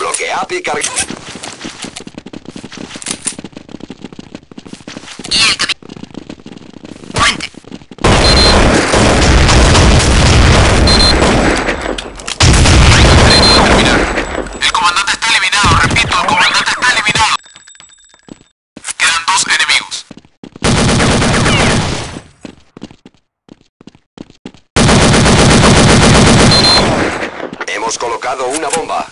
Bloque API cargado. Y el camino. El comandante está eliminado, repito, el comandante está eliminado. Quedan dos enemigos. Hemos colocado una bomba.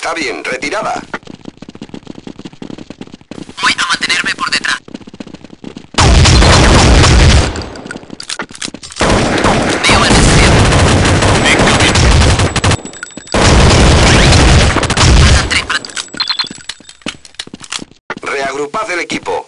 Está bien, retirada. Voy a mantenerme por detrás. Veo el. Reagrupad el equipo.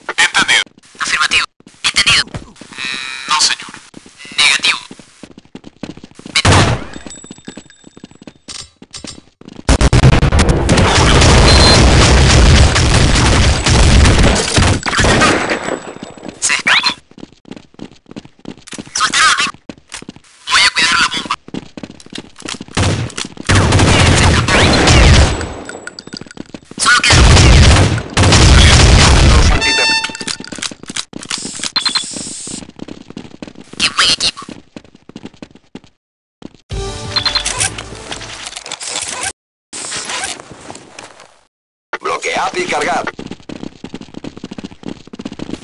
Bloque API cargad.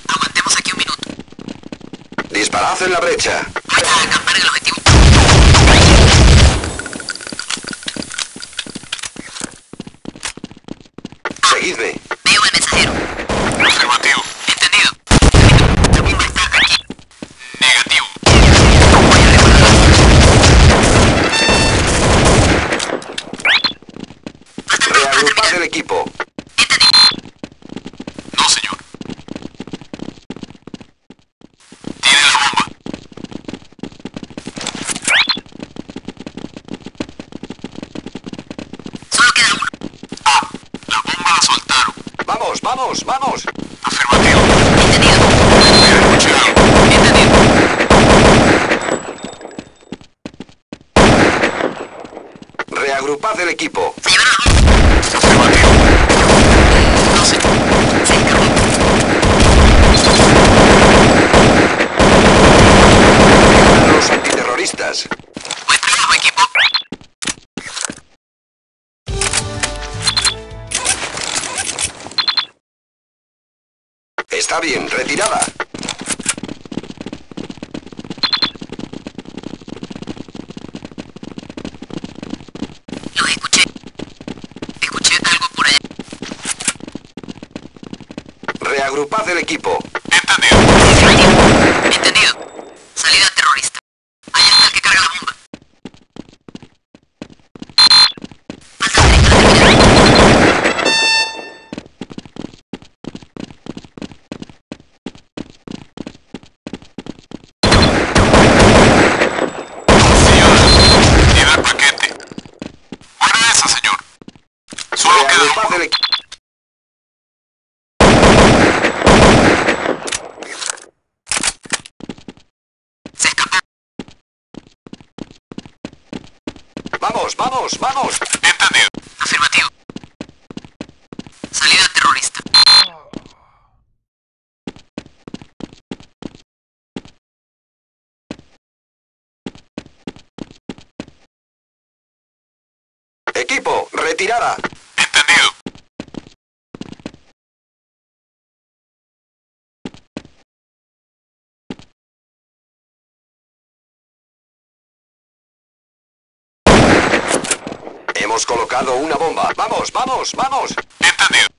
Aguantemos aquí un minuto. Disparad en la brecha. Voy a acampar el objetivo. Seguidme. Veo el mensajero. Afirmativo. Entendido. Bomba está aquí. Negativo. Voy a Reagrupad el equipo. Entendido. No, señor. Tiene la bomba. Solo queda uno. A. La bomba la soltaron. Vamos, vamos, vamos. Afirmativo. Entendido. Escuché algo. Entendido. Reagrupad el equipo. Se llevaron la bomba. Afirmativo. No sé. Escapó. Los antiterroristas. Equipo. Está bien, retirada. Reagrupad el equipo. Entendido. Entendido. Salida terrorista. Allá está el que carga la bomba. Faltan tres para terminar. Señora, lleva el paquete. Fuera esa, señor. Solo queda Reagrupad uno. el equipo. Se escapó. Vamos, vamos, vamos. Entendido. Afirmativo. Salida terrorista. Equipo, retirada. Hemos colocado una bomba. ¡Vamos, vamos, vamos! Entendido.